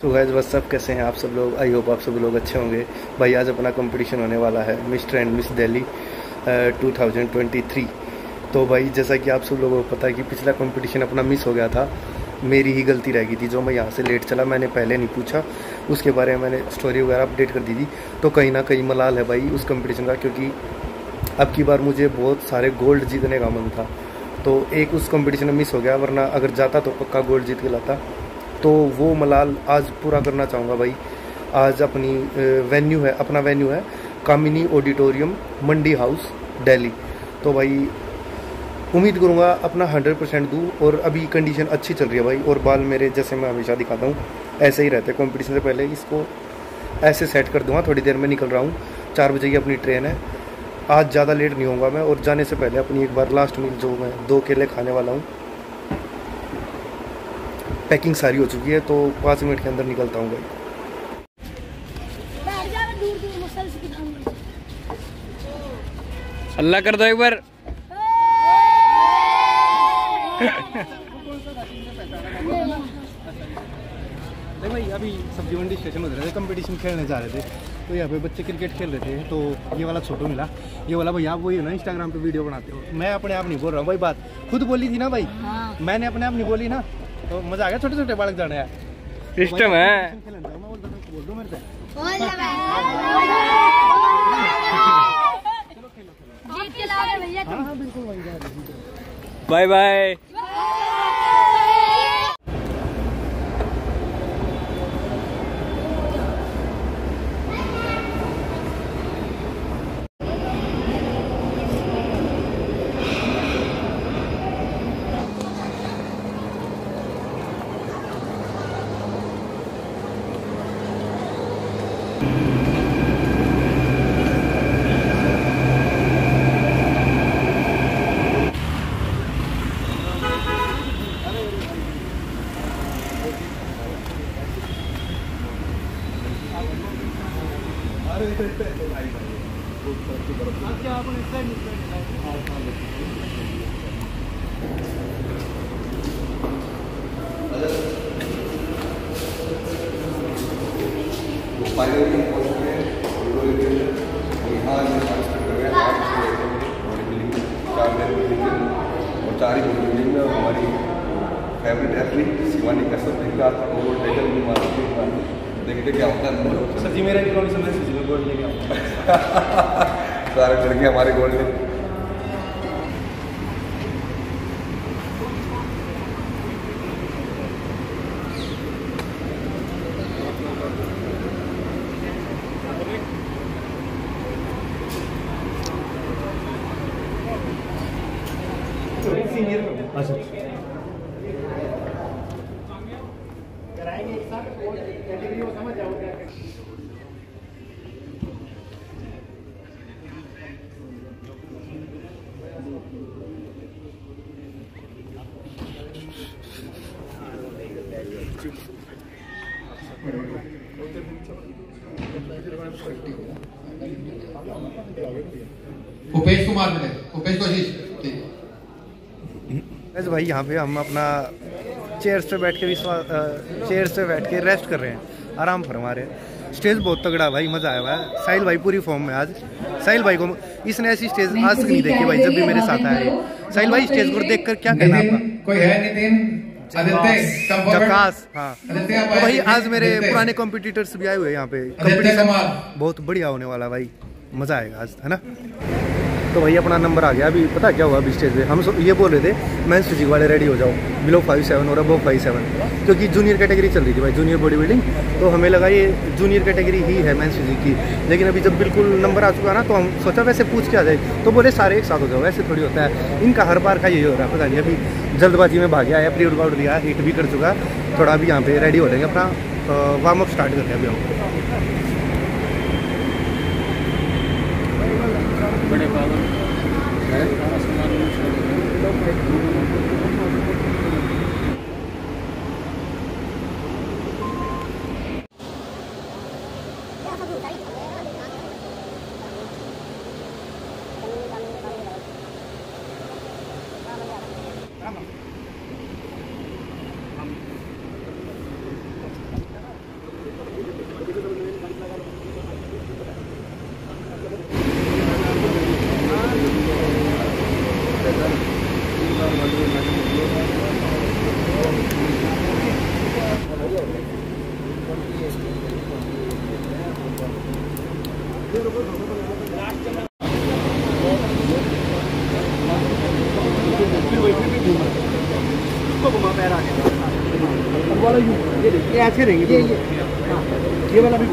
तो गैज बस सब कैसे हैं आप सब लोग? आई होप आप सब लोग अच्छे होंगे। भाई, आज अपना कंपटीशन होने वाला है mister and miss Delhi two thousand twenty three तो भाई, जैसा कि आप सब लोगों को पता है कि पिछला कंपटीशन अपना मिस हो गया था। मेरी ही गलती रह गई थी, जो मैं यहाँ से लेट चला, मैंने पहले नहीं पूछा। उसके बारे में मैंने स्टोरी वगैरह अपडेट कर दी थी। तो कहीं ना कहीं मलाल है भाई उस कंपटीशन का, क्योंकि अब की बार मुझे बहुत सारे गोल्ड जीतने का मन था। तो एक उस कंपटीशन में मिस हो गया, वरना अगर जाता तो पक्का गोल्ड जीत के लाता। तो वो मलाल आज पूरा करना चाहूँगा भाई। आज अपनी वेन्यू है, अपना वेन्यू है कामिनी ऑडिटोरियम मंडी हाउस दिल्ली तो भाई, उम्मीद करूँगा अपना हंड्रेड परसेंट दूँ और अभी कंडीशन अच्छी चल रही है भाई और बाल मेरे, जैसे मैं हमेशा दिखाता हूँ, ऐसे ही रहते हैं। कॉम्पिटिशन से पहले इसको ऐसे सेट कर दूँगा, थोड़ी देर में निकल रहा हूँ। चार बजे की अपनी ट्रेन है। आज ज़्यादा लेट नहीं होगा मैं और जाने से पहले अपनी एक बार लास्ट मील जो मैं दो केले खाने वाला हूँ पैकिंग सारी हो चुकी है तो पाँच मिनट के अंदर निकलता हूँ भाई। अल्लाह कर दो एक बार। भाई अभी सब्ज़ी मंडी स्टेशन उधर थे कंपटीशन खेलने जा रहे थे। तो यहाँ पे बच्चे क्रिकेट खेल रहे थे तो ये वाला छोटो मिला। ये वाला भाई आप वही हो ना इंस्टाग्राम पे वीडियो बनाते हो। मैं अपने आप नहीं बोल रहा हूँ भाई बात। खुद बोली थी ना भाई? हाँ। मैंने अपने आप नहीं बोली ना? तो मज़ा आ गया छोटे छोटे बालक जाने सिस्टम है। Bye bye. फाइनली पहुँच चुके हैं। और यहाँ कर बिल्डिंग चार दिन बिल्डिंग और चार ही बिल्डिंग में हमारी फेवरेट एथलीट शिवानी तक गोल्ड टाइटल भी देखते क्या होता है। सर जी मेरा इकोनॉमिक समय से गोल्ड लेके सारे लड़के हमारे गोल्ड ले अच्छा उपेश कुमार मिले। उपेश कोशिश ठीक। बस भाई यहाँ पे हम अपना चेयर्स पे बैठ के विश्वास चेयर्स पे बैठ के रेस्ट कर रहे हैं। आराम फरमा रहे हैं। स्टेज बहुत तगड़ा भाई मज़ा आया हुआ है। साहिल भाई पूरी फॉर्म में आज। साहिल भाई को इसने ऐसी स्टेज आज तक नहीं देखी भाई जब भी मेरे साथ आए। साहिल भाई स्टेज को देख कर क्या कहना आपका? कोई है नितिन जकास हाँ। तो भाई आज मेरे पुराने कॉम्पिटिटर्स भी आए हुए यहाँ पे। कंपटीशन बहुत बढ़िया होने वाला भाई। मज़ा आएगा आज है ना? तो भाई अपना नंबर आ गया। अभी पता क्या हुआ अभी स्टेज पे? हम ये बोल रहे थे, मैं फिजिक वाले रेडी हो जाओ बिलो फाइव सेवन और अबो फाइव सेवन क्योंकि जूनियर कैटेगरी चल रही थी भाई जूनियर बॉडी बिल्डिंग तो हमें लगा ये जूनियर कैटेगरी ही है मैं फिजिक की। लेकिन अभी जब बिल्कुल नंबर आ चुका ना तो हम सोचा वैसे पूछ के आ जाए। तो बोले, सारे एक साथ हो जाओ, वैसे थोड़ी होता है। इनका हर बार का यही हो रहा है, पता नहीं। अभी जल्दबाजी में भाग गया है प्री वर्कआउट दिया हिट भी कर चुका। थोड़ा अभी यहाँ पे रेडी हो जाएँगे अपना वार्म अप स्टार्ट करते हैं अभी हम। ऐसे रहेंगे ये ये। ये वाला भी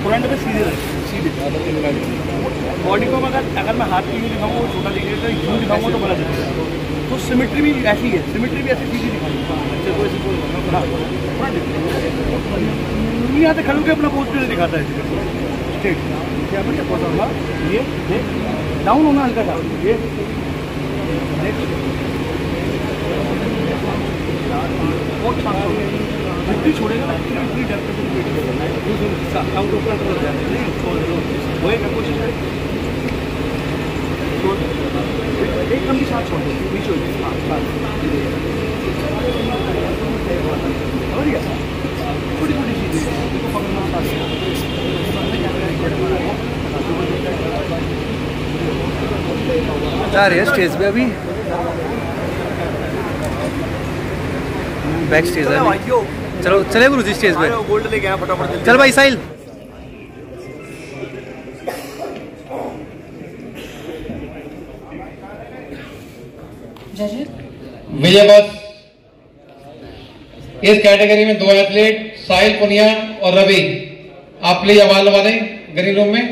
फ्रंट पे सीधे सीधे। बॉडी को अगर अगर मैं हाथ की दिखाऊँगा वो छोटा दिखेगा तो यूँ दिखाऊँगा तो बड़ा दिखेगा तो सिमेट्री भी ऐसी है सिमेट्री भी ऐसी सीधी दिखाई। फ्रंट यहाँ से खड़े होकर अपना पोस्टर दिखाता है। डाउन होना हल्का सा। ये छोड़ेगा छोटी छोटी चीज़ें इनको पकड़ना साथ जा रहे हैं स्टेज पे अभी। बैक स्टेज है चलो, चले गुरु जी स्टेज पे। गोल्ड लेके आया फटाफट चल भाई, साहिल। विजय बस इस कैटेगरी में दो एथलीट साहिल पुनिया और रवि आप प्लीज़ आवाज़ लगा दें ग्रीन रूम में?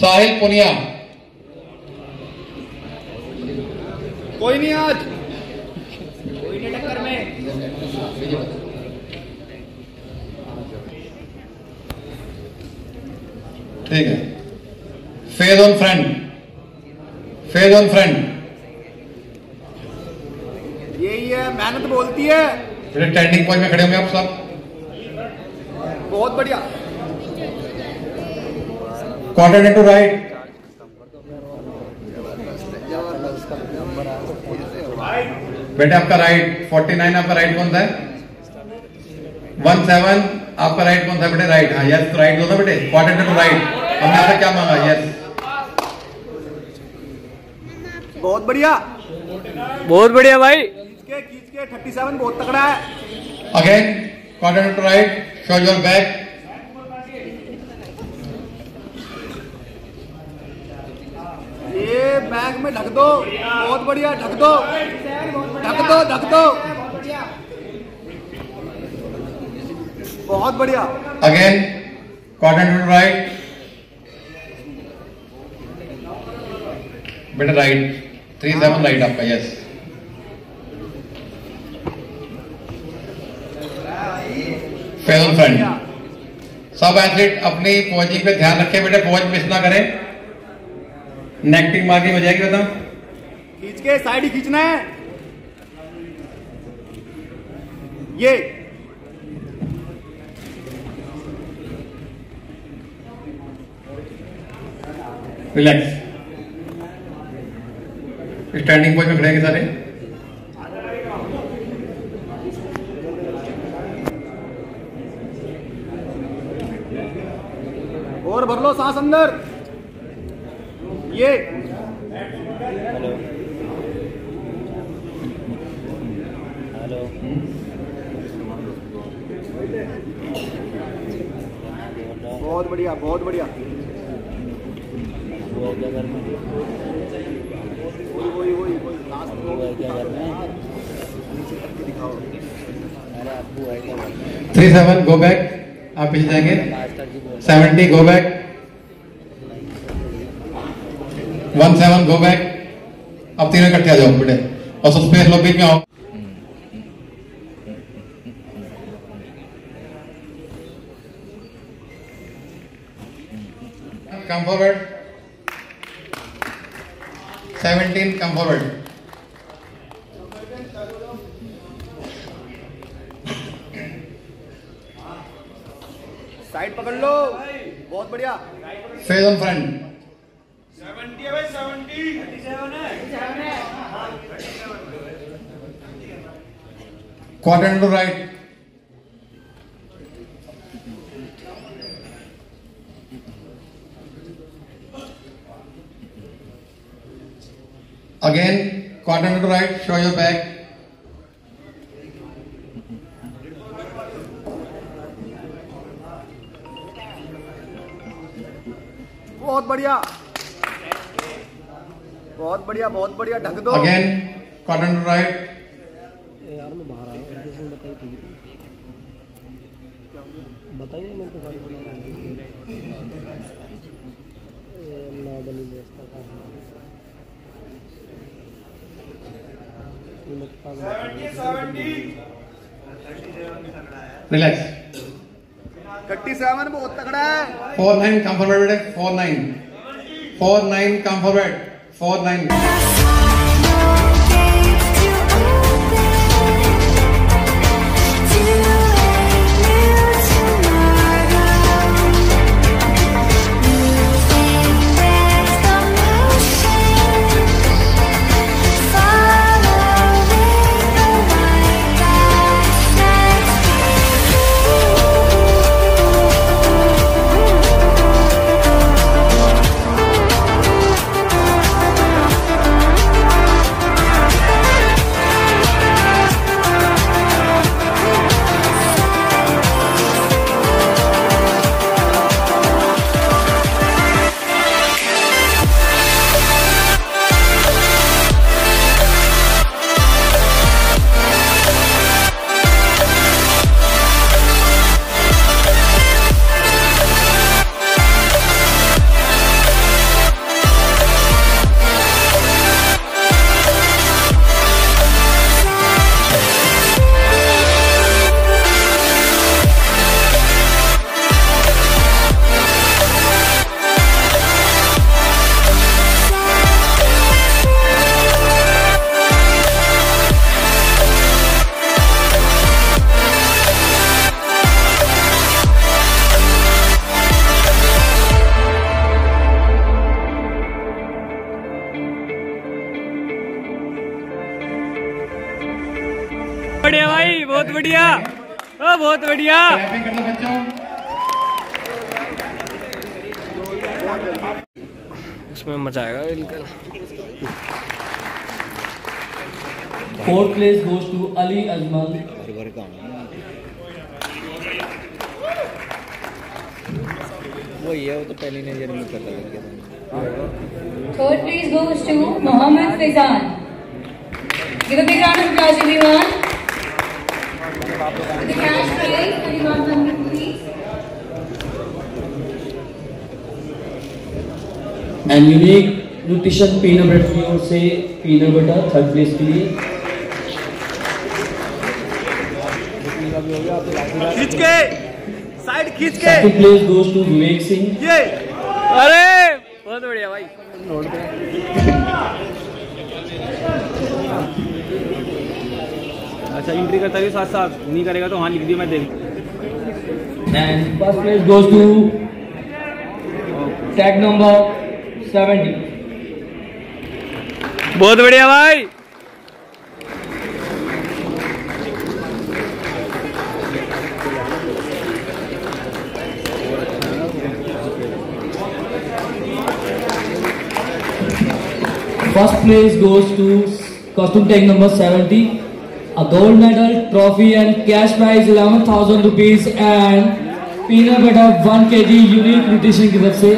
साहिल पुनिया। कोई नहीं आज। ठीक है। Face on front face on front यही है मेहनत बोलती है। थोड़े स्टैंडिंग पॉइंट में खड़े होंगे आप सब। बहुत बढ़िया। क्वार्टर टू राइट बेटा आपका राइट 49 आपका राइट कौन सा है 17 आपका राइट कौन सा बेटे? राइट हाँ यस राइट दो ना बेटे? क्वार्टर टू राइट हमने आपसे क्या मांगा? यस बहुत बढ़िया। बहुत बढ़िया भाई। बहुत तगड़ा है। Again quarter to right show your back ये बैग में ढक दो बहुत बढ़िया ढक दो। ढक दो ढक दो। बहुत बढ़िया। अगेन क्वार्टर टू राइट बेटा राइट थ्री सेवन राइट आपका यस फेल फ्रंट सब एथलीट अपनी पोजिंग पे ध्यान रखें बेटे पोज मिस ना करें। नेगटिव मार्किंग हो जाएगी बेटा खींच के साइड ही खींचना है। ये। रिलैक्स स्टैंडिंग पोज में खड़े हैं सारे। और भर लो सांस अंदर। ये। हेलो। हेलो बहुत बढ़िया बहुत बढ़िया। वही वही वही वही। लास्ट नीचे करके दिखाओ। थ्री सेवन गो बैक आप पीछे जाएँगे। Seventy go back one seven go back अब तीनों इकट्ठे आ जाओ, बेटे। और सब स्पेस लो, बीच में आओ। Come forward seventeen come forward side पकड़ लो। बहुत बढ़िया। फ़ेज़ ऑन फ्रंट सेवेंटी है to right again quarter to right show your back बढ़िया। बहुत बढ़िया बहुत बढ़िया। ढक दो। अगेन कॉटन राइट बताइए मेरे को रिलैक्स थर्टी सेवन बहुत तगड़ा है। फोर नाइन कंफर्मेबल है four nine Four nine, come forward. Four nine. बढ़िया भाई बहुत बढ़िया। ओ बहुत बढ़िया। उसमें मज़ा आएगा बिल्कुल fourth place goes to Ali Ajmal वही है वो तो पहली नज़र में कर रहा है Third please goes to Mohammed Faizan. Give a big round of applause, everyone. And unique nutrition peanut butter से पीनट बटर थर्ड प्लेस के लिए। खींच के साइड खींच के second place goes Vivek Singh अरे बहुत बढ़िया भाई। अच्छा एंट्री करता भी साथ साथ नहीं करेगा तो हाँ लिख दिया मैं देख टैग नंबर सेवेंटी बहुत बढ़िया भाई। First place goes to costume tag number seventy A gold medal, trophy and cash prize 11,000 rupees and peanut butter 1 kg unique nutrition की तरफ़ से।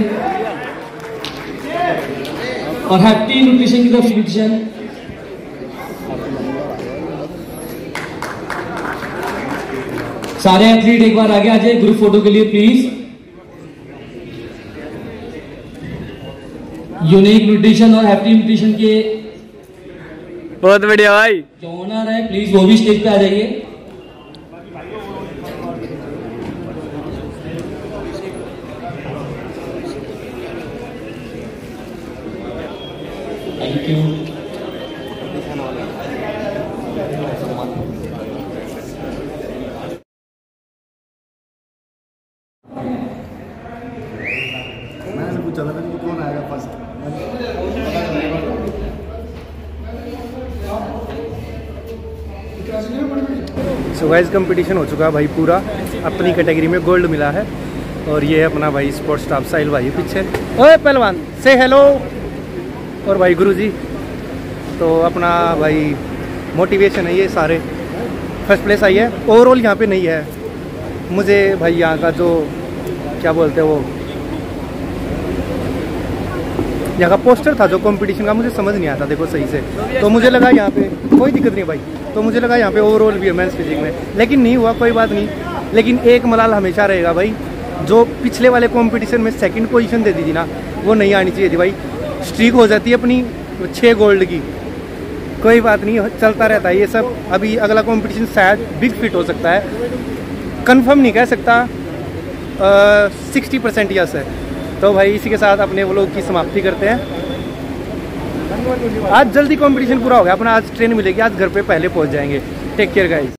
और हैप्पी न्यूट्रिशन की तरफ़ न्यूट्रिशन सारे एथलीट एक बार आगे आ जाए ग्रुप फ़ोटो के लिए प्लीज़ यूनिक न्यूट्रिशन और हैप्पी न्यूट्रिशन के बहुत बढ़िया भाई। जो ओनर है प्लीज़ वो भी स्टेज पे आ जाइए थैंक यू मैंने पूछा था कि कौन आएगा फ़र्स्ट सो गाइस कंपटीशन हो चुका है भाई पूरा। अपनी कैटेगरी में गोल्ड मिला है। और ये है अपना भाई स्पोर्ट्स स्टाफ साहिल भाई पीछे। ओए पहलवान से हेलो और भाई गुरुजी तो अपना भाई मोटिवेशन है ये सारे। फ़र्स्ट प्लेस आई है। ओवरऑल यहाँ पे नहीं है। मुझे भाई यहाँ का जो क्या बोलते हैं वो यहाँ का पोस्टर था जो कंपटीशन का मुझे समझ नहीं आता देखो सही से। तो मुझे लगा यहाँ पे कोई दिक्कत नहीं भाई। तो मुझे लगा यहाँ पे ओवरऑल भी है मेंस फिजिक में। लेकिन नहीं हुआ, कोई बात नहीं। लेकिन एक मलाल हमेशा रहेगा भाई। जो पिछले वाले कॉम्पिटिशन में सेकंड पोजीशन दे दी थी ना, वो नहीं आनी चाहिए थी भाई। स्ट्रीक हो जाती है अपनी छः गोल्ड की। कोई बात नहीं, चलता रहता है ये सब। अभी अगला कंपटीशन शायद बिग फिट हो सकता है। कंफर्म नहीं कह सकता। सिक्सटी परसेंट यस है। तो भाई इसी के साथ अपने वो लोग की समाप्ति करते हैं। आज जल्दी कॉम्पिटिशन पूरा हो गया। अपना आज ट्रेन मिलेगी, आज घर पे पहले पहुँच जाएँगे। Take care guys